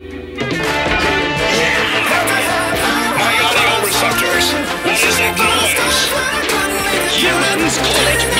My audio receptors. What is that noise? Humans click.